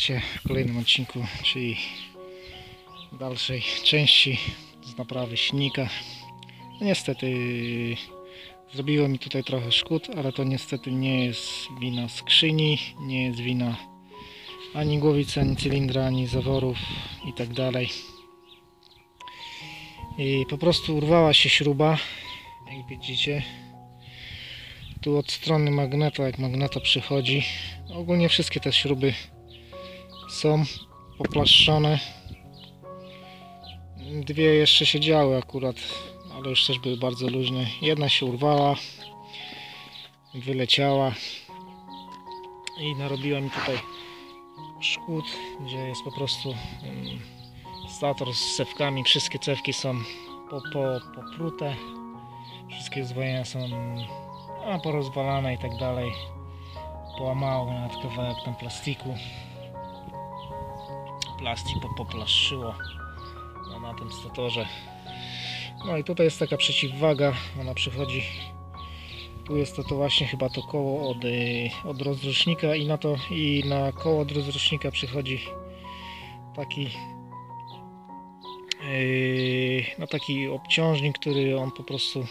Witajcie w kolejnym odcinku, czyli dalszej części z naprawy silnika. No niestety zrobiło mi tutaj trochę szkód, ale to niestety nie jest wina skrzyni, nie jest wina ani głowicy, ani cylindra, ani zaworów i tak dalej. I po prostu urwała się śruba, jak widzicie. Tu od strony magneta, jak magneta przychodzi, ogólnie wszystkie te śruby są poplaszczone. Dwie jeszcze się działy akurat, ale już też były bardzo luźne. Jedna się urwała, wyleciała i narobiła mi tutaj szkód, gdzie jest po prostu mm, stator z cewkami. Wszystkie cewki są po, po, poprute, wszystkie zwojenia są a, porozwalane i tak dalej. Połamało nawet kawałek tam plastiku. Plastik po- poplaszczyło no, na tym statorze. No i tutaj jest taka przeciwwaga, ona przychodzi. Tu jest to, to właśnie chyba to koło od, y, od rozrusznika i na to i na koło od rozrusznika przychodzi taki yy, no taki obciążnik, który on po prostu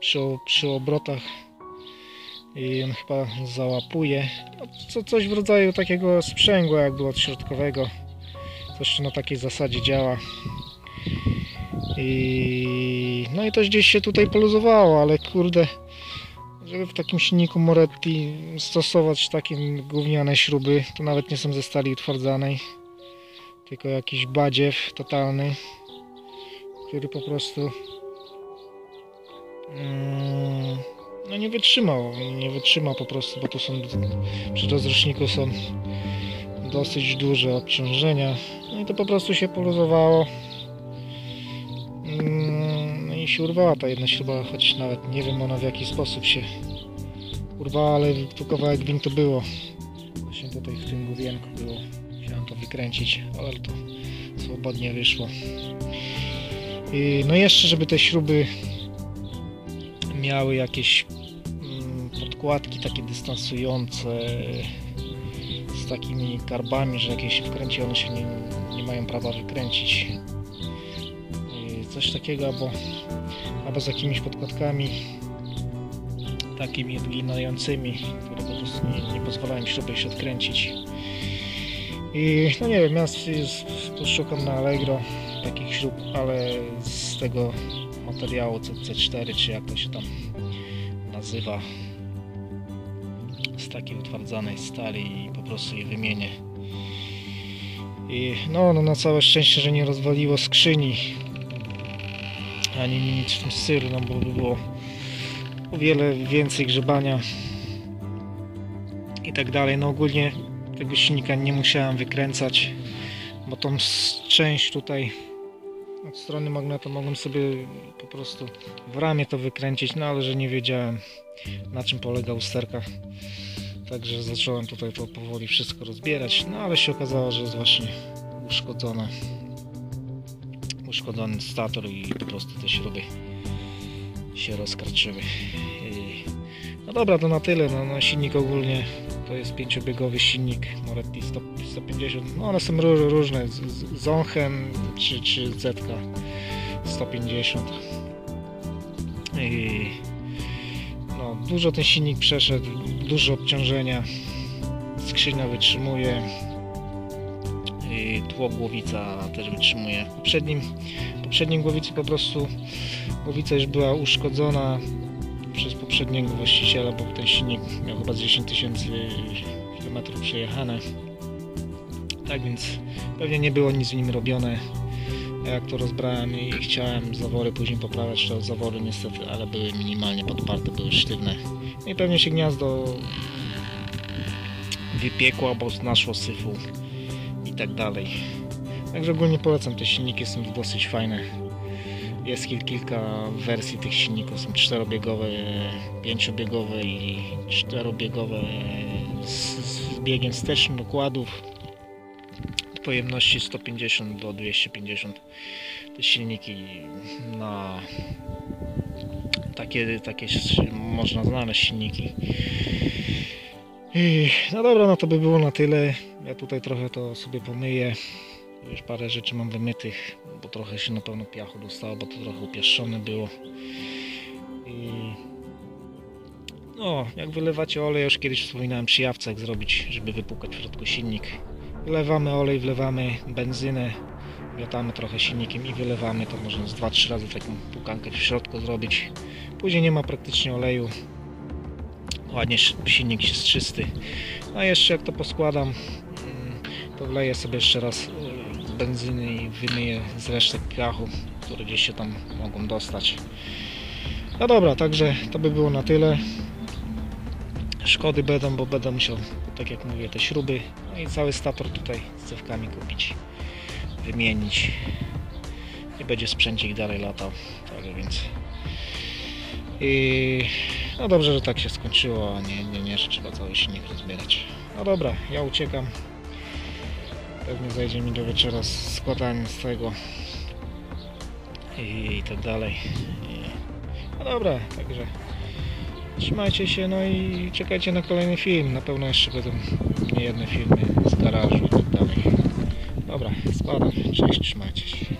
przy, przy obrotach i on chyba załapuje no, co, coś w rodzaju takiego sprzęgła jakby od coś na takiej zasadzie działa. I no i to gdzieś się tutaj poluzowało ale kurde żeby w takim silniku Moretti stosować takie gówniane śruby to nawet nie są ze stali utwardzanej tylko jakiś badziew totalny który po prostu mm, no nie wytrzymał, nie wytrzymał po prostu, bo tu są przy rozruszniku są dosyć duże obciążenia. No i to po prostu się poluzowało. No i się urwała ta jedna śruba, choć nawet nie wiem ona w jaki sposób się urwała, ale tu kawałek gwintu było. Właśnie tutaj w tym główienku było. Chciałem to wykręcić, ale to swobodnie wyszło. I no jeszcze, żeby te śruby miały jakieś mm, podkładki takie dystansujące z takimi karbami, że jakieś się wkręci, one się nie, nie mają prawa wykręcić. I Coś takiego, albo, albo z jakimiś podkładkami takimi odginającymi, które po prostu nie, nie pozwalają śrubie się odkręcić. I no nie wiem, ja poszukam na Allegro takich śrub, ale z tego materiału C4, czy jak to się tam nazywa, takiej utwardzanej stali i po prostu je wymienię. I no, no na całe szczęście, że nie rozwaliło skrzyni ani nic w tym stylu, no bo by było o wiele więcej grzebania i tak dalej. No ogólnie tego silnika nie musiałem wykręcać, bo tą część tutaj od strony magnetu mogłem sobie po prostu w ramię to wykręcić, no ale że nie wiedziałem na czym polega usterka. Także zacząłem tutaj to powoli wszystko rozbierać, no ale się okazało, że jest właśnie uszkodzone. Uszkodzony stator i po prostu te śruby się rozkarczyły. I... No dobra, to na tyle. No, no silnik ogólnie to jest pięciobiegowy silnik Moretti 100, 150. No one są ró- różne, z, z czy, czy Zetka 150. I no, dużo ten silnik przeszedł, dużo obciążenia. Skrzynia wytrzymuje. I tło głowica też wytrzymuje. W poprzednim, poprzednim głowicy po prostu głowica już była uszkodzona przez poprzedniego właściciela, bo ten silnik miał chyba z 10 tysięcy kilometrów przejechane. Tak więc pewnie nie było nic z nim robione. Jak to rozbrałem i chciałem zawory później poprawiać, to zawory niestety, ale były minimalnie podparte, były sztywne. I pewnie się gniazdo wypiekło albo naszło syfu i tak dalej. Także ogólnie polecam te silniki, są dosyć fajne. Jest kil, kilka wersji tych silników, są czterobiegowe, pięciobiegowe i czterobiegowe z, z biegiem wstecznym układów pojemności 150 do 250 te silniki na takie, takie ś- można znaleźć silniki I, no dobra, no to by było na tyle Ja tutaj trochę to sobie pomyję. Już parę rzeczy mam wymytych, bo trochę się na pewno piachu dostało, bo to trochę upieszczone było. I no, jak wylewacie olej, już kiedyś wspominałem przy jawce, jak zrobić, żeby wypłukać w środku silnik. Wlewamy olej, wlewamy benzynę, miotamy trochę silnikiem i wylewamy to można z 2-3 razy taką płukankę w środku zrobić. Później nie ma praktycznie oleju. Ładnie silnik jest czysty. A jeszcze jak to poskładam, mm, to wleję sobie jeszcze raz y, benzyny i wymyję z resztek piachu, które gdzieś się tam mogą dostać. No dobra, także to by było na tyle. Szkody będą, bo będę musiał, tak jak mówię, te śruby no i cały stator tutaj z cewkami kupić, wymienić i będzie sprzęcik dalej latał. Tak więc i no dobrze, że tak się skończyło, a nie, nie, nie, że trzeba cały silnik rozbierać. No dobra, ja uciekam. Pewnie zajdzie mi do wieczora składanie z tego i, tak dalej. No dobra, także trzymajcie się, no i czekajcie na kolejny film. Na pewno jeszcze będą niejedne filmy z garażu i tak dalej. Dobra, spadam. Cześć, trzymajcie się.